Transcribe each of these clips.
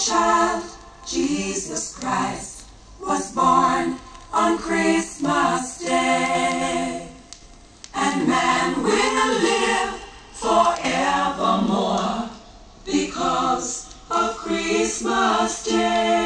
child, Jesus Christ, was born on Christmas Day. And man will live forevermore because of Christmas Day.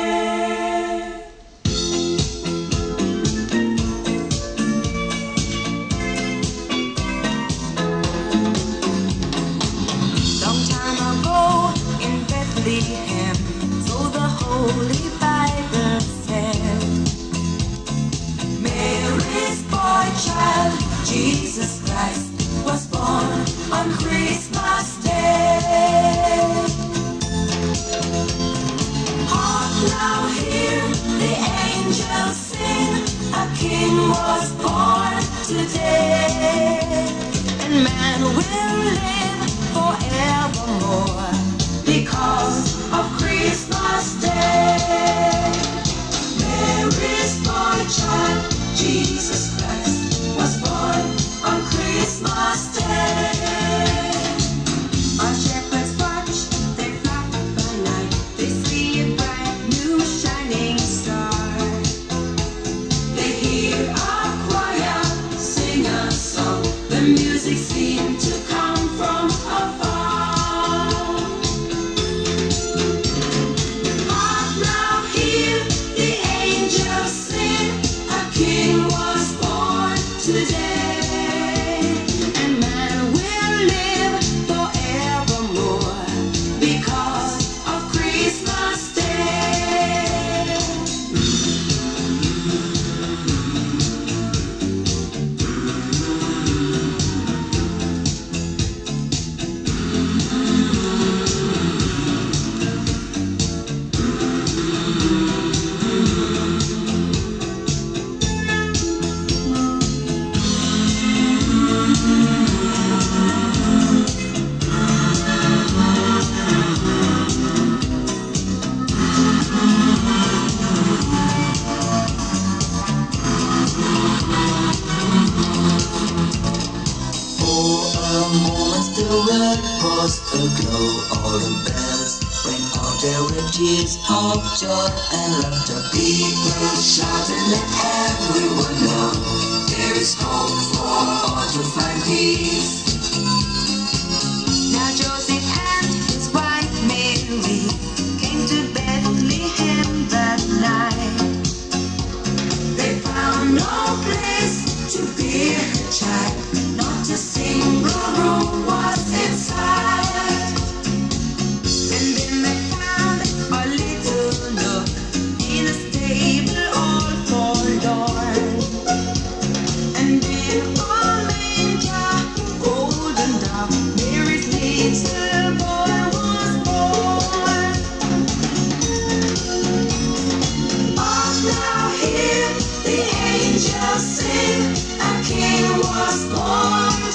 Jesus Christ was born on Christmas Day. Now, hear the angels sing, a king was born today, and man will. the glow, all the bells rang out. There were tears of joy and laughter. People Shout and let everyone know there is hope for all to find peace.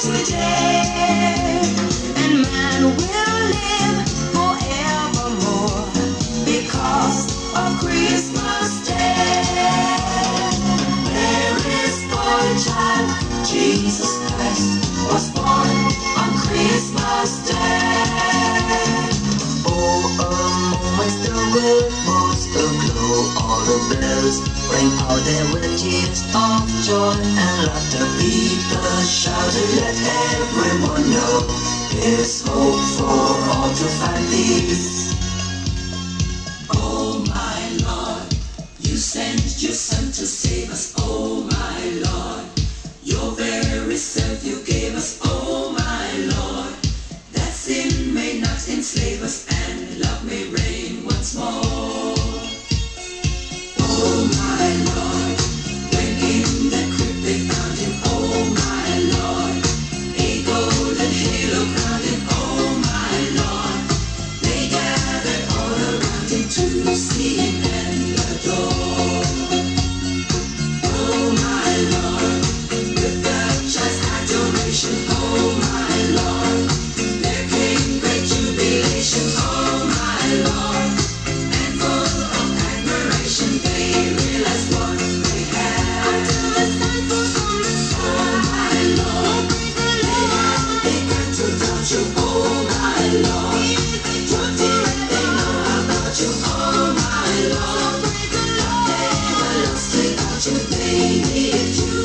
today and man will live for evermore because of christmas day jesus christ was born on christmas oh, glow sorrow blows When all there were tears of joy and laughter. People shouted, let everyone know There's hope for all to find peace. Oh my Lord, you sent your Son to save us. Oh my Lord, your very self you gave us. Oh Such a baby,